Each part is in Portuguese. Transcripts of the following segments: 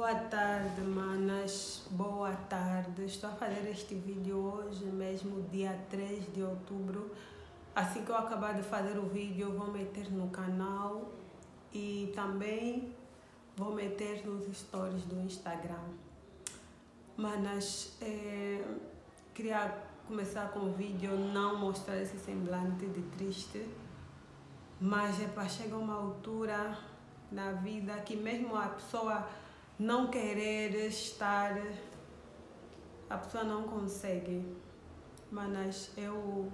Boa tarde, manas. Boa tarde. Estou a fazer este vídeo hoje, mesmo dia 3 de outubro. Assim que eu acabar de fazer o vídeo, eu vou meter no canal e também vou meter nos stories do Instagram. Manas, é, queria começar com o vídeo, não mostrar esse semblante de triste, mas é para chegar uma altura na vida que mesmo a pessoa não querer estar, a pessoa não consegue. Mas eu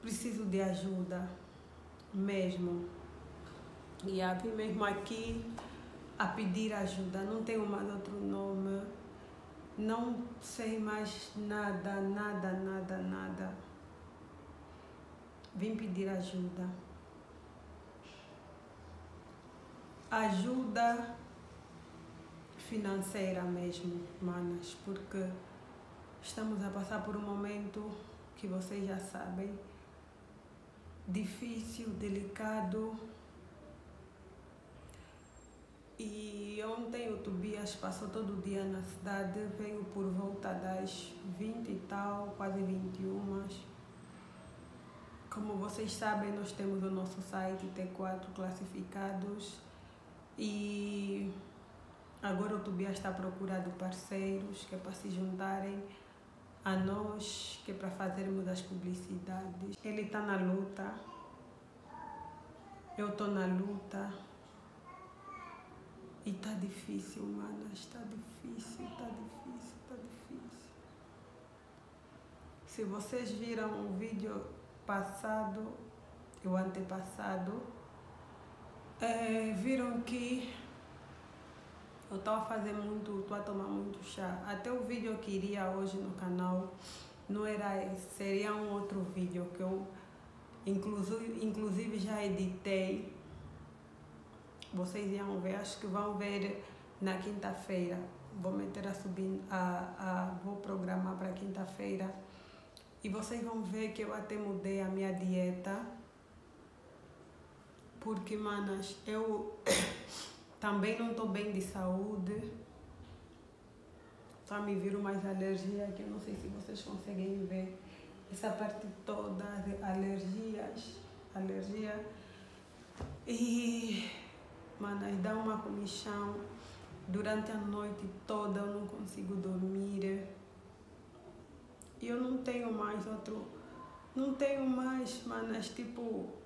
preciso de ajuda mesmo. E a mesmo aqui a pedir ajuda, não tenho mais outro nome, não sei mais nada, nada, nada, nada. Vim pedir ajuda. Ajuda financeira mesmo, manas, porque estamos a passar por um momento que vocês já sabem, difícil, delicado. E ontem o Tobias passou todo o dia na cidade, veio por volta das 20 e tal, quase 21. Como vocês sabem, nós temos o nosso site T4 classificados e agora o Tobias está procurando parceiros que é para se juntarem a nós, que é para fazermos as publicidades. Ele está na luta, eu estou na luta. E tá difícil, mano. Está difícil, tá difícil, tá difícil. Se vocês viram o vídeo passado, o antepassado, é, viram que eu estava a fazer muito, estou a tomar muito chá. Até o vídeo que iria hoje no canal não era esse, seria um outro vídeo que eu inclusive, inclusive já editei. Vocês iam ver, acho que vão ver na quinta-feira. Vou meter a subir, a, a, vou programar para quinta-feira. E vocês vão ver que eu até mudei a minha dieta porque, manas, eu também não estou bem de saúde. Tá me viram mais alergia, que eu não sei se vocês conseguem ver. Essa parte toda de alergias, alergia. E, manas, dá uma comichão. Durante a noite toda eu não consigo dormir. E eu não tenho mais outro... Não tenho mais, manas, tipo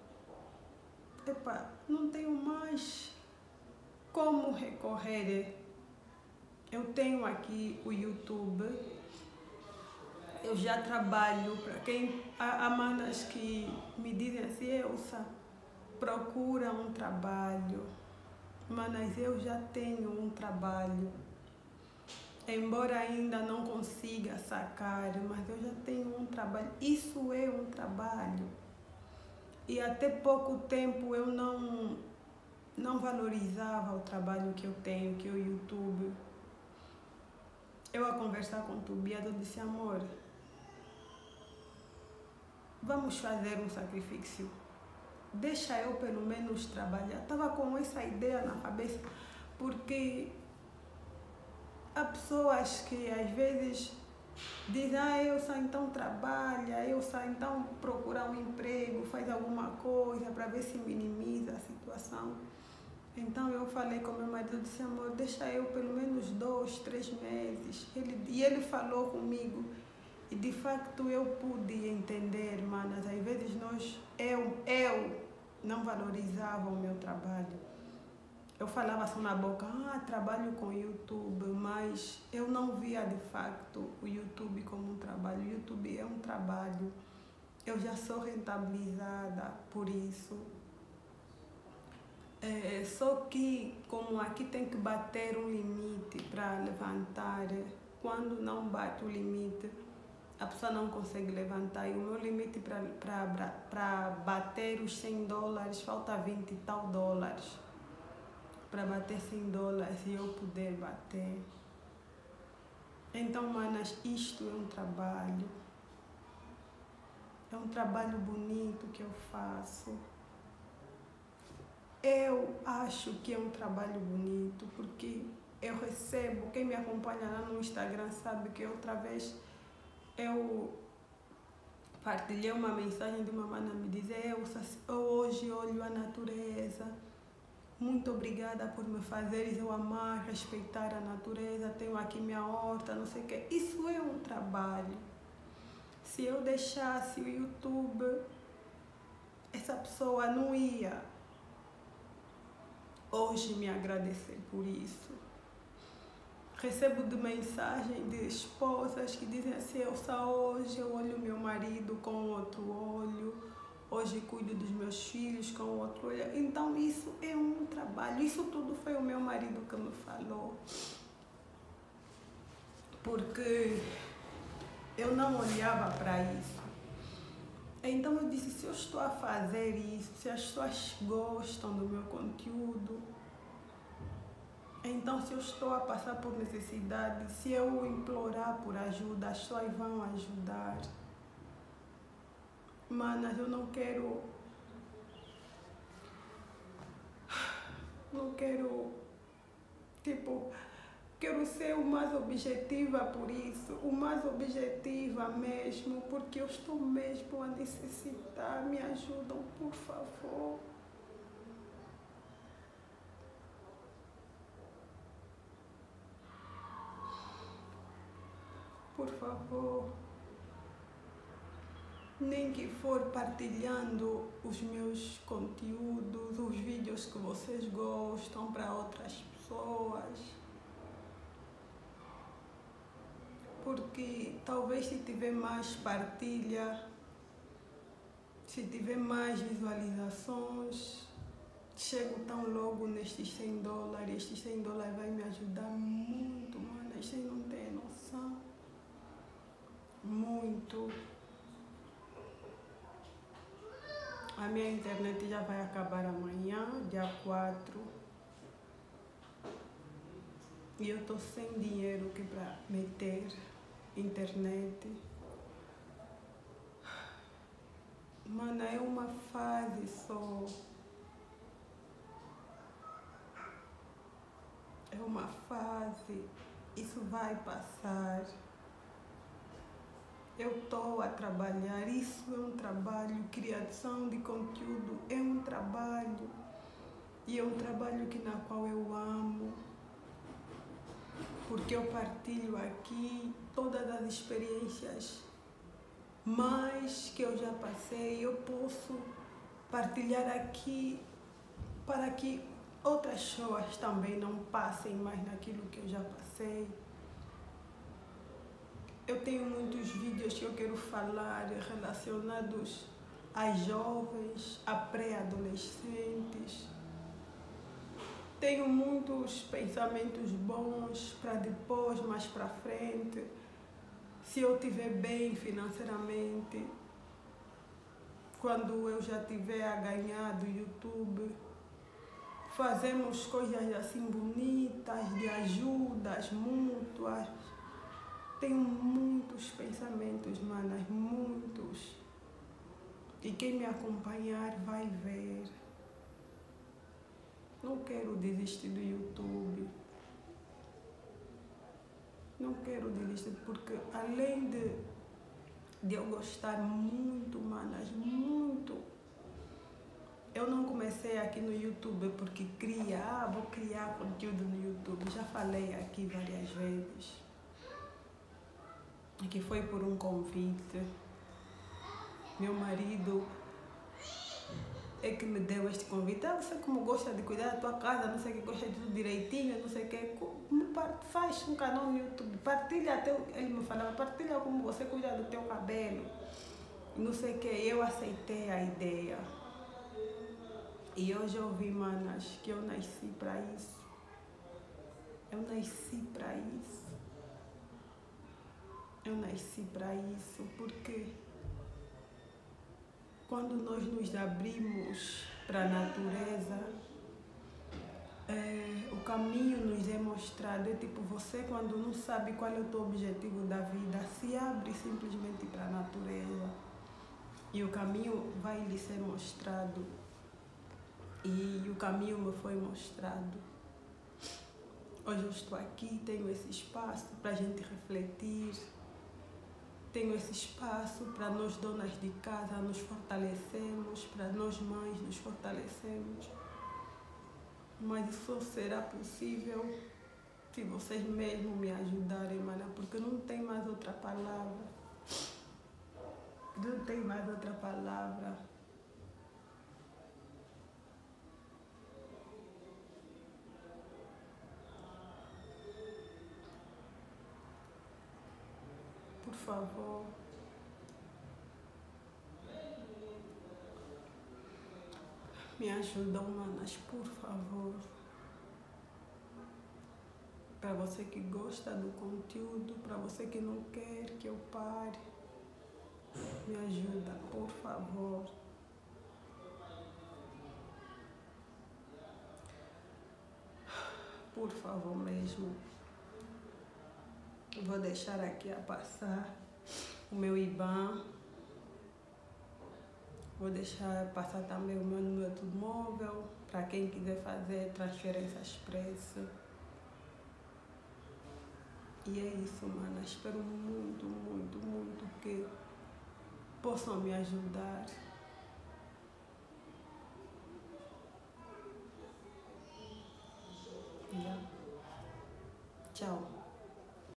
epa, não tenho mais como recorrer. Eu tenho aqui o YouTube. Eu já trabalho para quem há, manas que me dizem assim, Elsa, procura um trabalho. Manas, eu já tenho um trabalho. Embora ainda não consiga sacar, mas eu já tenho um trabalho. Isso é um trabalho. E até pouco tempo eu não, não valorizava o trabalho que eu tenho, que é o YouTube. Eu a conversar com o Tobias, disse, amor, vamos fazer um sacrifício. Deixa eu pelo menos trabalhar. Estava com essa ideia na cabeça, porque há pessoas que às vezes Diz, ah, eu só então trabalha, eu só então procurar um emprego, faz alguma coisa para ver se minimiza a situação. Então eu falei com meu marido, disse, amor, deixa eu pelo menos dois, três meses. Ele, e ele falou comigo. E de facto eu pude entender, manas, às vezes nós, eu, eu não valorizava o meu trabalho eu falava só na boca, ah, trabalho com YouTube, mas eu não via de facto o YouTube como um trabalho. O YouTube é um trabalho. Eu já sou rentabilizada por isso. É, só que, como aqui tem que bater um limite para levantar, quando não bate o limite, a pessoa não consegue levantar. E o meu limite para bater os 100 dólares, falta 20 e tal dólares para bater 100 dólares e eu poder bater. Então, manas, isto é um trabalho. É um trabalho bonito que eu faço. eu acho que é um trabalho bonito, porque eu recebo, quem me acompanha lá no Instagram sabe que outra vez eu partilhei uma mensagem de uma mana me dizer eu, hoje olho a natureza muito obrigada por me fazeres eu amar, respeitar a natureza, tenho aqui minha horta, não sei o quê. Isso é um trabalho. Se eu deixasse o YouTube, essa pessoa não ia hoje me agradecer por isso. Recebo de mensagem de esposas que dizem assim, eu só hoje eu olho meu marido com outro olho, hoje cuido dos meus filhos com outro olho. Então isso é um trabalho, isso tudo foi o meu marido que me falou. Porque eu não olhava para isso. Então eu disse, se eu estou a fazer isso, se as pessoas gostam do meu conteúdo, então se eu estou a passar por necessidade, se eu implorar por ajuda, as pessoas vão ajudar. Manas, eu não quero. Não quero. Tipo, quero ser o mais objetiva por isso, o mais objetiva mesmo, porque eu estou mesmo a necessitar. Me ajudam, por favor. Por favor nem que for partilhando os meus conteúdos, os vídeos que vocês gostam para outras pessoas. Porque talvez se tiver mais partilha, se tiver mais visualizações, chego tão logo nestes 100 dólares, estes 100 dólares vai me ajudar muito, mano, vocês não têm noção. Muito. A minha internet já vai acabar amanhã, dia 4. E eu tô sem dinheiro que para meter internet. Mano, é uma fase só. É uma fase. Isso vai passar eu estou a trabalhar, isso é um trabalho, criação de conteúdo é um trabalho e é um trabalho que na qual eu amo, porque eu partilho aqui todas as experiências mais que eu já passei, eu posso partilhar aqui para que outras pessoas também não passem mais naquilo que eu já passei. Eu tenho muitos vídeos que eu quero falar relacionados a jovens, a pré-adolescentes. Tenho muitos pensamentos bons para depois, mais para frente. Se eu estiver bem financeiramente, quando eu já tiver a ganhar do YouTube, fazemos coisas assim bonitas, de ajudas mútuas tenho muitos pensamentos, manas, muitos. E quem me acompanhar vai ver. Não quero desistir do YouTube. Não quero desistir porque além de, de eu gostar muito, manas, muito. Eu não comecei aqui no YouTube porque criar, vou criar conteúdo no YouTube. Já falei aqui várias vezes que foi por um convite. Meu marido é que me deu este convite. Ah, você como gosta de cuidar da tua casa, não sei o que, gosta de tudo direitinho, não sei o que, faz um canal no YouTube, partilha teu, ele me falava, partilha como você cuida do teu cabelo, não sei o que, eu aceitei a ideia. E hoje eu vi, manas, que eu nasci para isso. Eu nasci para isso. Eu nasci para isso porque quando nós nos abrimos para a natureza, é, o caminho nos é mostrado. É tipo, você quando não sabe qual é o teu objetivo da vida, se abre simplesmente para a natureza. E o caminho vai lhe ser mostrado. E o caminho me foi mostrado. Hoje eu estou aqui, tenho esse espaço para a gente refletir, tenho esse espaço para nós donas de casa nos fortalecermos, para nós mães nos fortalecermos. Mas isso só será possível se vocês mesmos me ajudarem, mana, porque não tem mais outra palavra. Não tem mais outra palavra. Por favor. Me ajudam, manas, por favor. Para você que gosta do conteúdo, para você que não quer que eu pare, me ajuda, por favor. Por favor mesmo. Vou deixar aqui a passar o meu IBAN. Vou deixar passar também o meu número de móvel para quem quiser fazer transferência expressa. E é isso, mano. Espero muito, muito, muito que possam me ajudar. Yeah. Tchau.